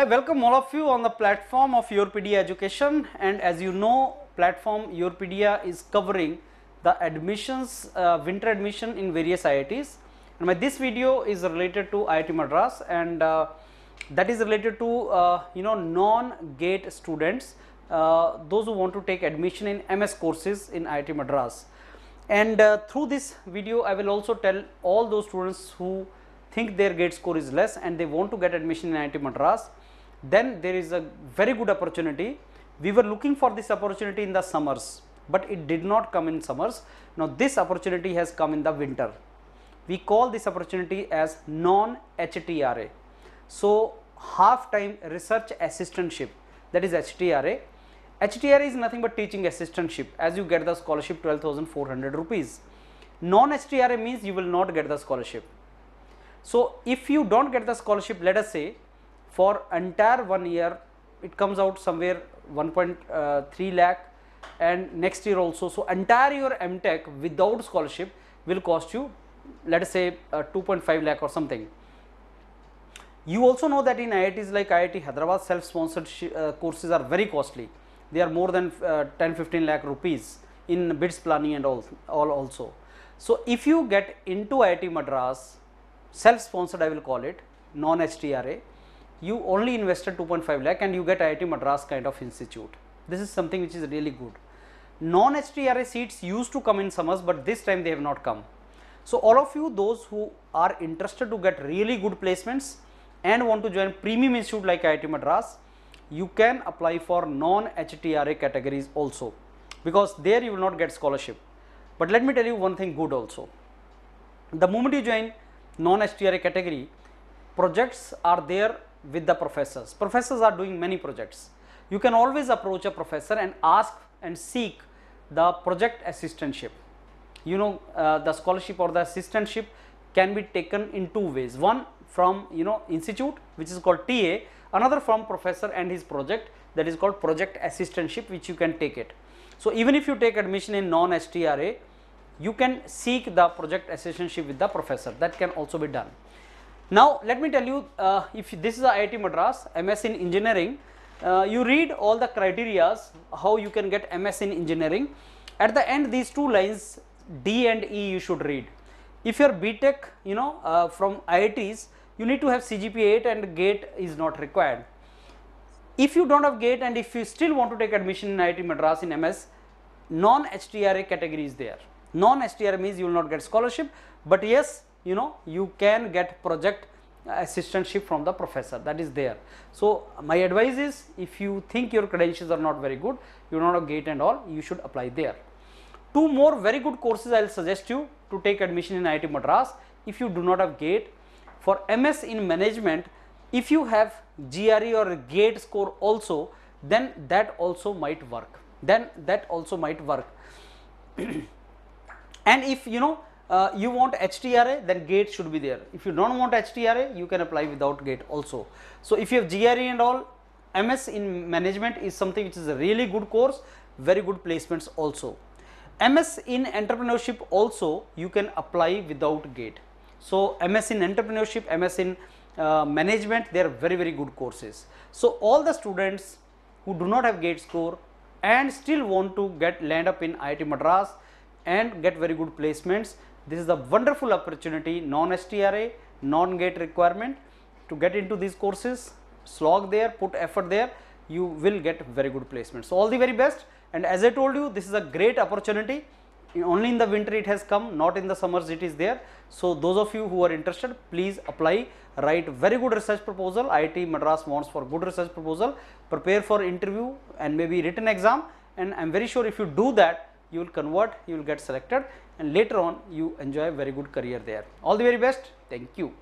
I welcome all of you on the platform of Yourpedia Education. And as you know platform Yourpedia is covering the admissions uh, winter admission in various IITs and my this video is related to IIT Madras. And uh, that is related to uh, you know non gate students uh, those who want to take admission in MS courses in IIT Madras. And uh, through this video I will also tell all those students who think their gate score is less and they want to get admission in IIT Madras then there is a very good opportunity. We were looking for this opportunity in the summers but it did not come in summers. Now this opportunity has come in the winter. We call this opportunity as non HTRA so half time research assistantship that is HTRA HTRA is nothing but teaching assistantship. As you get the scholarship 12400 rupees. Non HTRA means you will not get the scholarship so if you don't get the scholarship let us say for entire one year it comes out somewhere 1.3 lakh and next year also. So entire your mtech without scholarship will cost you let us say uh, 2.5 lakh or something. You also know that in IITs like IIT Hyderabad self sponsored uh, courses are very costly. They are more than uh, 10 15 lakh rupees in bids planning and all, all also. So if you get into IIT Madras self sponsored I will call it non HTRA you only invested 2.5 lakh and you get IIT Madras kind of institute. This is something which is really good. Non HTRA seats used to come in summers but this time they have not come. So all of you those who are interested to get really good placements and want to join premium institute like IIT Madras you can apply for non HTRA categories also because there you will not get scholarship. But let me tell you one thing good also. The moment you join non HTRA category projects are there with the professors. Professors are doing many projects. You can always approach a professor and ask and seek the project assistantship. You know uh, the scholarship or the assistantship can be taken in two ways. One from you know institute which is called ta another from professor and his project that is called project assistantship which you can take it. So even if you take admission in non htra you can seek the project assistantship with the professor. That can also be done. Now let me tell you uh, if this is a IIT Madras MS in engineering uh, you read all the criterias how you can get MS in engineering. At the end these two lines D and E you should read. If your BTech you know uh, from IITs you need to have CGPA 8 and gate is not required. If you don't have gate and if you still want to take admission in IIT Madras in MS non HTRA category is there non HTRA means you will not get scholarship but yes you know you can get project assistantship from the professor. That is there. So my advice is if you think your credentials are not very good you don't have gate and all you should apply there. Two more very good courses i will suggest you to take admission in IIT Madras if you do not have gate. For MS in management if you have GRE or gate score also then that also might work. Then that also might work and if you know uh, you want HTRA then gate should be there. If you don't want HTRA you can apply without gate also. So if you have GRE and all MS in management is something which is a really good course very good placements also. MS in entrepreneurship also you can apply without gate. So MS in entrepreneurship MS in uh, management they are very very good courses. So all the students who do not have gate score and still want to get land up in IIT Madras and get very good placements. This is a wonderful opportunity non HTRA non gate requirement to get into these courses slog there put effort there you will get very good placements. So all the very best. And as I told you this is a great opportunity. Only in the winter it has come not in the summers it is there. So those of you who are interested please apply write very good research proposal. IIT Madras wants for good research proposal. Prepare for interview and maybe written exam. And I am very sure if you do that you will convert you will get selected and later on you enjoy a very good career there. All the very best. Thank you